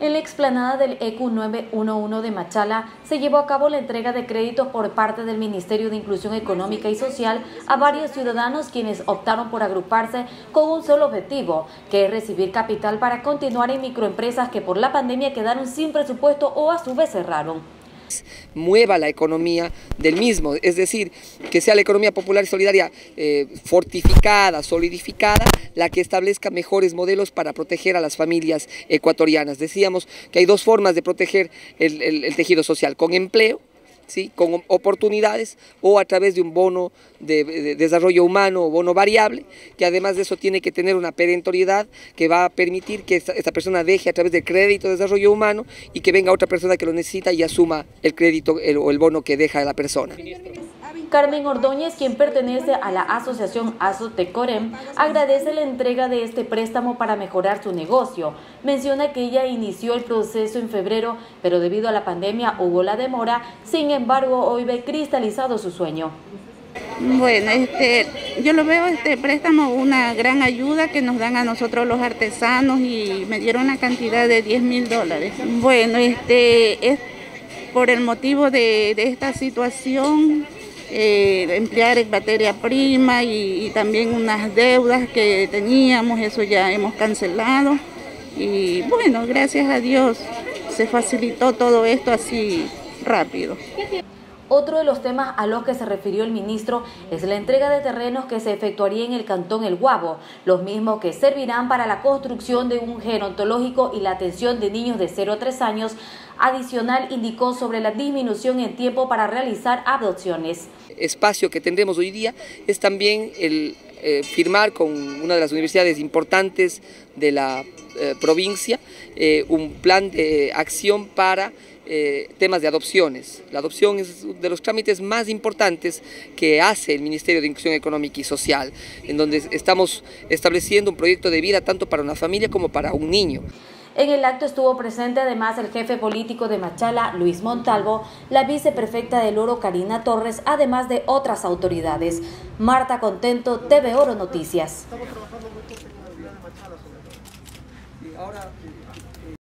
En la explanada del EQ 911 de Machala se llevó a cabo la entrega de créditos por parte del Ministerio de Inclusión Económica y Social a varios ciudadanos quienes optaron por agruparse con un solo objetivo, que es recibir capital para continuar en microempresas que por la pandemia quedaron sin presupuesto o a su vez cerraron mueva la economía del mismo, es decir, que sea la economía popular y solidaria eh, fortificada, solidificada, la que establezca mejores modelos para proteger a las familias ecuatorianas. Decíamos que hay dos formas de proteger el tejido social, con empleo ¿sí? con oportunidades o a través de un bono de, desarrollo humano o bono variable, que además de eso tiene que tener una perentoriedad que va a permitir que esta, persona deje a través del crédito de desarrollo humano y que venga otra persona que lo necesita y asuma el crédito o el bono que deja la persona. Carmen Ordóñez, quien pertenece a la asociación Azotecorem, agradece la entrega de este préstamo para mejorar su negocio. Menciona que ella inició el proceso en febrero, pero debido a la pandemia hubo la demora, sin embargo hoy ve cristalizado su sueño. Bueno, este, yo lo veo este préstamo una gran ayuda que nos dan a nosotros los artesanos y me dieron una cantidad de 10 mil dólares. Bueno, este es por el motivo de esta situación eh, emplear materia prima y, también unas deudas que teníamos, eso ya hemos cancelado. Y bueno, gracias a Dios se facilitó todo esto así rápido. Otro de los temas a los que se refirió el ministro es la entrega de terrenos que se efectuaría en el cantón El Guabo, los mismos que servirán para la construcción de un gerontológico y la atención de niños de 0 a 3 años. Adicional indicó sobre la disminución en tiempo para realizar adopciones. Espacio que tendremos hoy día es también el eh, firmar con una de las universidades importantes de la eh, provincia eh, un plan de acción para temas de adopciones. La adopción es uno de los trámites más importantes que hace el Ministerio de Inclusión Económica y Social, en donde estamos estableciendo un proyecto de vida tanto para una familia como para un niño. En el acto estuvo presente además el jefe político de Machala, Luis Montalvo, la viceprefecta del Oro, Karina Torres, además de otras autoridades. Marta Contento, TV Oro Noticias.